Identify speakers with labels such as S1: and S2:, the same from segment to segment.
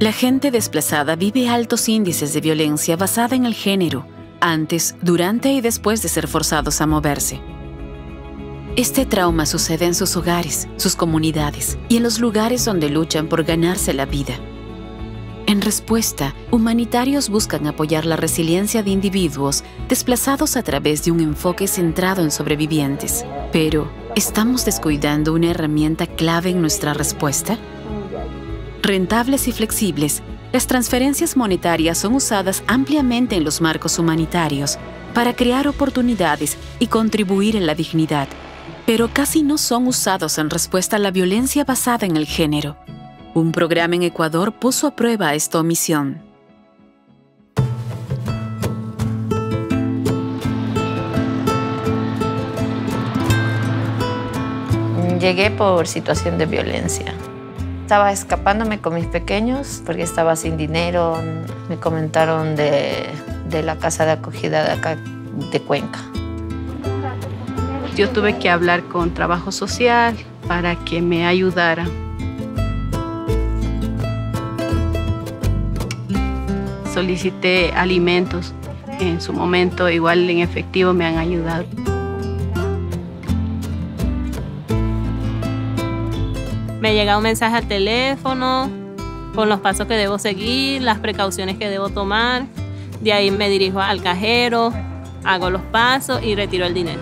S1: La gente desplazada vive altos índices de violencia basada en el género, antes, durante y después de ser forzados a moverse. Este trauma sucede en sus hogares, sus comunidades y en los lugares donde luchan por ganarse la vida. En respuesta, humanitarios buscan apoyar la resiliencia de individuos desplazados a través de un enfoque centrado en sobrevivientes. Pero, ¿estamos descuidando una herramienta clave en nuestra respuesta? Rentables y flexibles, las transferencias monetarias son usadas ampliamente en los marcos humanitarios para crear oportunidades y contribuir en la dignidad, pero casi no son usados en respuesta a la violencia basada en el género. Un programa en Ecuador puso a prueba esta omisión.
S2: Llegué por situación de violencia. Estaba escapándome con mis pequeños porque estaba sin dinero. Me comentaron de, de la casa de acogida de acá, de Cuenca.
S3: Yo tuve que hablar con trabajo social para que me ayudara solicité alimentos. En su momento, igual en efectivo, me han ayudado.
S4: Me llega un mensaje al teléfono con los pasos que debo seguir, las precauciones que debo tomar. De ahí me dirijo al cajero, hago los pasos y retiro el dinero.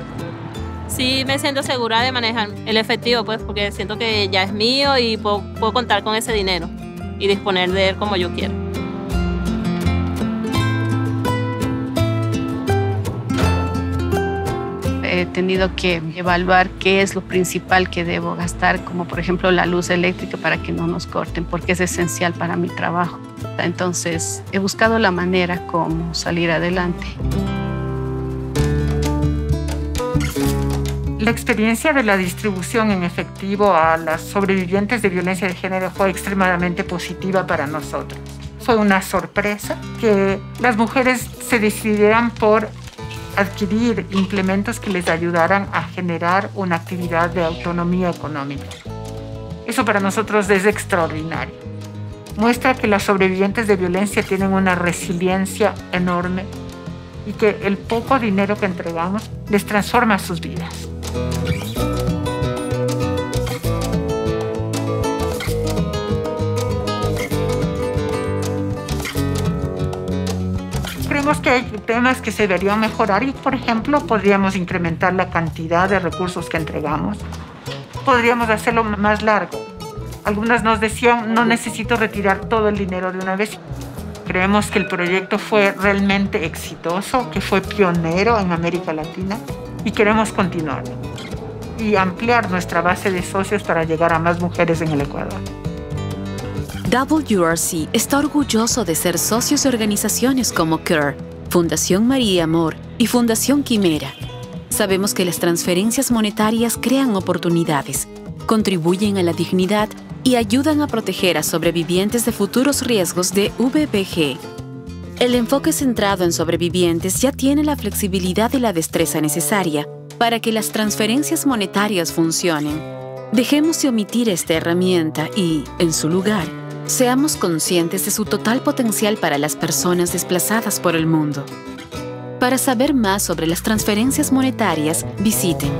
S4: Sí me siento segura de manejar el efectivo, pues, porque siento que ya es mío y puedo, puedo contar con ese dinero y disponer de él como yo quiero.
S3: He tenido que evaluar qué es lo principal que debo gastar, como por ejemplo la luz eléctrica para que no nos corten, porque es esencial para mi trabajo. Entonces he buscado la manera como salir adelante.
S5: La experiencia de la distribución en efectivo a las sobrevivientes de violencia de género fue extremadamente positiva para nosotros. Fue una sorpresa que las mujeres se decidieran por adquirir implementos que les ayudaran a generar una actividad de autonomía económica. Eso para nosotros es extraordinario. Muestra que las sobrevivientes de violencia tienen una resiliencia enorme y que el poco dinero que entregamos les transforma sus vidas. Que hay temas que se deberían mejorar y, por ejemplo, podríamos incrementar la cantidad de recursos que entregamos. Podríamos hacerlo más largo. Algunas nos decían, no necesito retirar todo el dinero de una vez. Creemos que el proyecto fue realmente exitoso, que fue pionero en América Latina y queremos continuarlo y ampliar nuestra base de socios para llegar a más mujeres en el Ecuador.
S1: WRC está orgulloso de ser socios de organizaciones como CURE, Fundación María Amor y Fundación Quimera. Sabemos que las transferencias monetarias crean oportunidades, contribuyen a la dignidad y ayudan a proteger a sobrevivientes de futuros riesgos de VPG. El enfoque centrado en sobrevivientes ya tiene la flexibilidad y la destreza necesaria para que las transferencias monetarias funcionen. Dejemos de omitir esta herramienta y, en su lugar, seamos conscientes de su total potencial para las personas desplazadas por el mundo. Para saber más sobre las transferencias monetarias, visiten